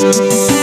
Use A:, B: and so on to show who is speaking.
A: Música